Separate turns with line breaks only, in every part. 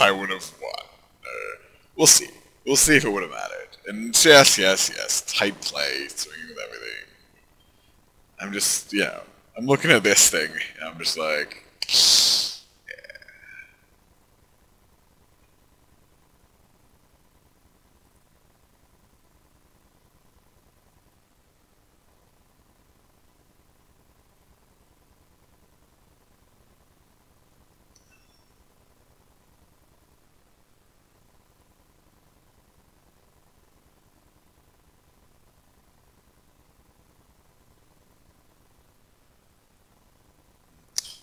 I would have won. Uh, we'll see. We'll see if it would have mattered. And yes, yes, yes, tight play, swinging with everything. I'm just, know, I'm looking at this thing, and I'm just like,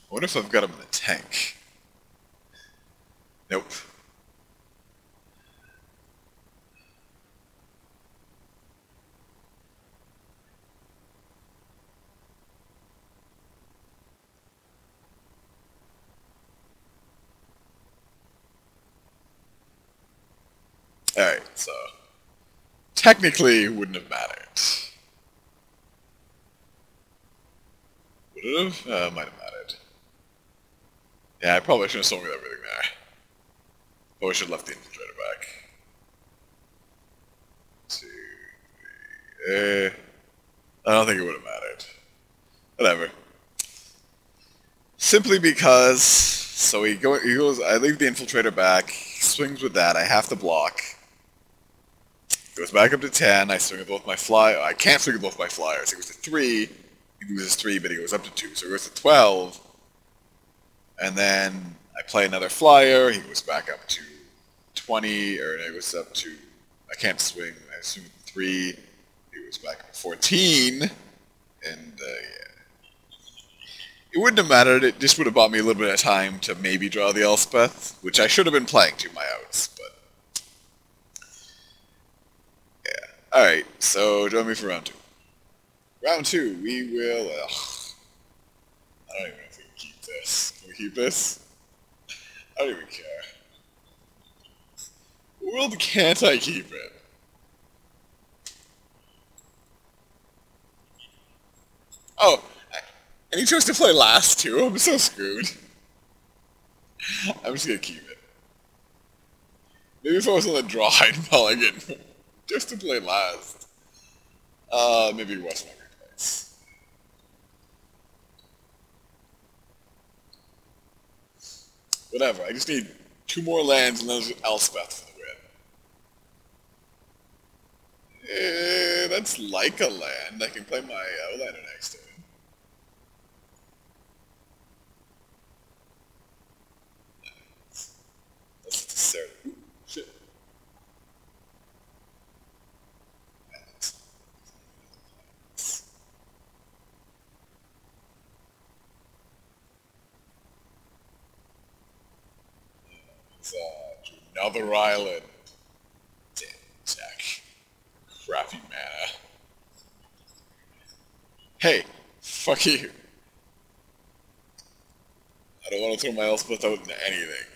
What if I've got him in the tank? Nope. Alright, so technically wouldn't have mattered. Would it have? Uh, might have mattered. Yeah, I probably should have sold me everything there. Probably should have left the infiltrator back. Two, three, eh. I don't think it would have mattered. Whatever. Simply because, so he, go, he goes, I leave the infiltrator back, swings with that, I have to block. Goes back up to 10, I swing with both my fly, I can't swing with both my flyers, he goes to 3, he loses 3, but he goes up to 2, so he goes to 12, and then I play another flyer. He goes back up to 20, or it goes up to, I can't swing, I assume 3. He goes back up to 14. And, uh, yeah. It wouldn't have mattered. It just would have bought me a little bit of time to maybe draw the Elspeth, which I should have been playing to my outs, but... Yeah. Alright, so join me for round 2. Round 2, we will... Ugh, I don't even know if we can keep this keep this? I don't even care. World can't I keep it? Oh, and he chose to play last too? I'm so screwed. I'm just gonna keep it. Maybe if I was on the draw, I'd mulligan. just to play last. Uh, maybe it Whatever, I just need two more lands and then Elspeth for the win. Eh, that's like a land. I can play my Outlander next turn. That's necessarily. Ooh, shit. It's, another island. Damn, Zach. Crappy mana. Hey, fuck you. I don't want to throw my Elspeth out into anything.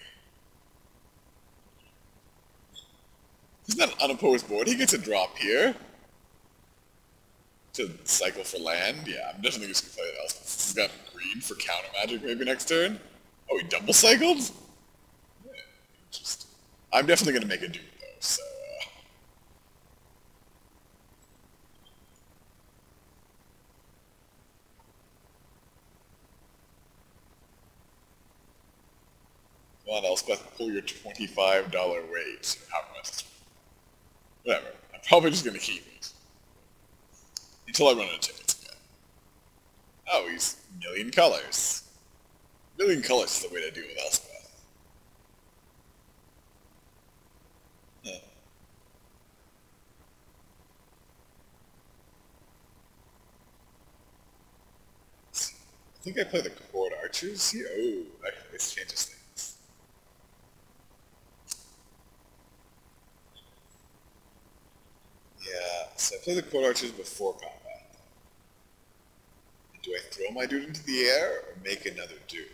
Isn't that an unopposed board? He gets a drop here. To cycle for land? Yeah, I'm definitely just gonna play that Elspeth. He's got green for counter magic maybe next turn. Oh, he double cycled? I'm definitely gonna make a dude though, so Come on, Elspeth, pull your $25 weight. How much? Whatever. I'm probably just gonna keep it. Until I run out of tickets again. Oh, he's million colors. Million colors is the way to deal with Elspeth. Huh. I think I play the Court Archers here. Oh, actually, this changes things. Yeah, so I play the Court Archers before combat. Do I throw my dude into the air or make another dude?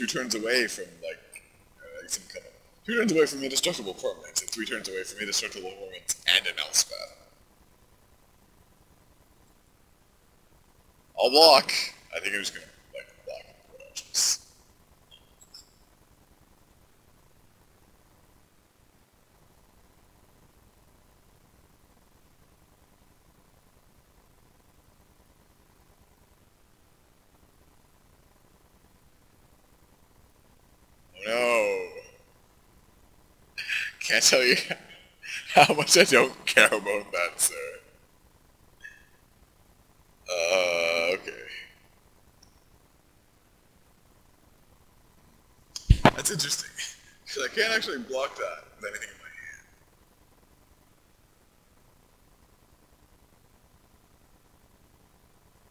Two turns away from like uh, kind of two turns away from indestructible permanents, and three turns away from indestructible permanents and an Elspeth. I'll block. I think I'm just gonna like block what options. No. Can't tell you how much I don't care about that, sir. Uh, okay. That's interesting. Because I can't actually block that anything in my hand.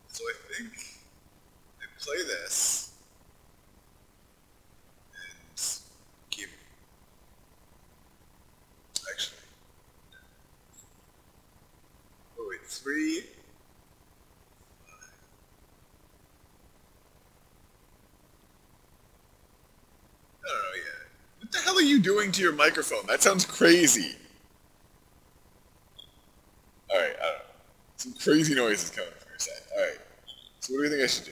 So I think I play this and keep actually oh wait three I don't know yet. What the hell are you doing to your microphone? That sounds crazy. Alright, I don't know. Some crazy noises coming from your side. Alright. So what do you think I should do?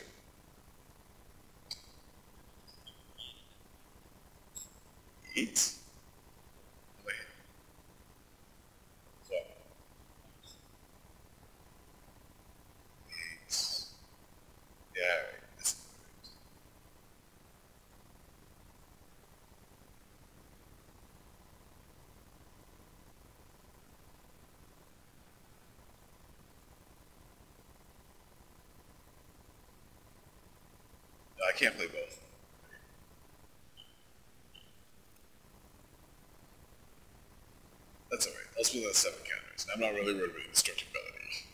Eat? Wait. What? Eat. Yeah, alright. This is good. No, I can't play both. That's alright. I'll split that seven counters. And I'm not really worried about indestructibility.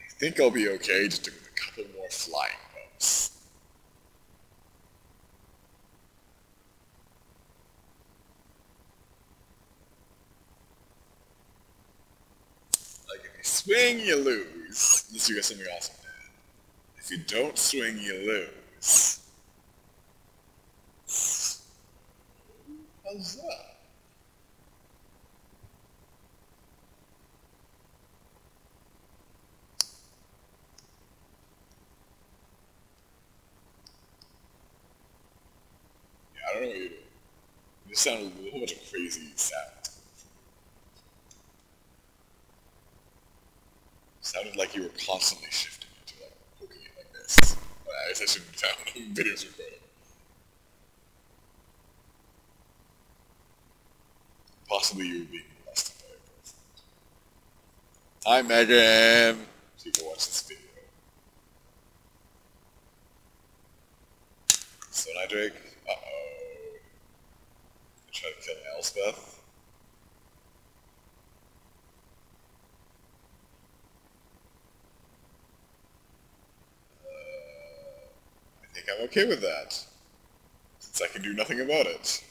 I think I'll be okay just with a couple more flying bumps. Like if you swing, you lose. Unless you got something awesome. If you don't swing, you lose. How's that? Yeah, I don't know what you're doing. Just sounded a bunch of crazy sounds. Sounded like you were constantly shifting it to like poking it like this. I guess I shouldn't. Possibly you being molested by a. Hi Megan! You can watch this video. So Drake. Uh oh. I try to kill Elspeth. Uh, I think I'm okay with that. Since I can do nothing about it.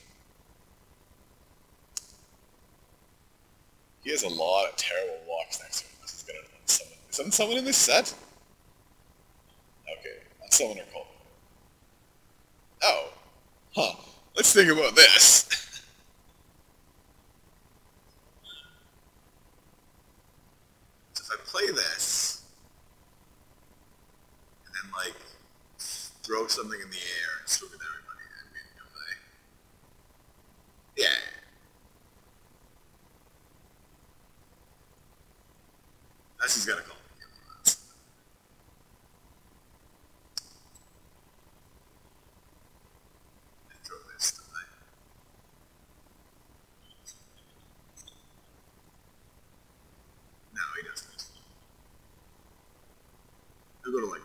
He has a lot of terrible walks next to him. This is gonna unsummon. Is unsummon in this set? Okay, unsummon or call. Oh. Huh. Let's think about this. so if I play this, and then like throw something in the air and swing at everybody, I mean, am I? Yeah. That's just gonna call. me. And throw this to my. No, he doesn't. He'll go to like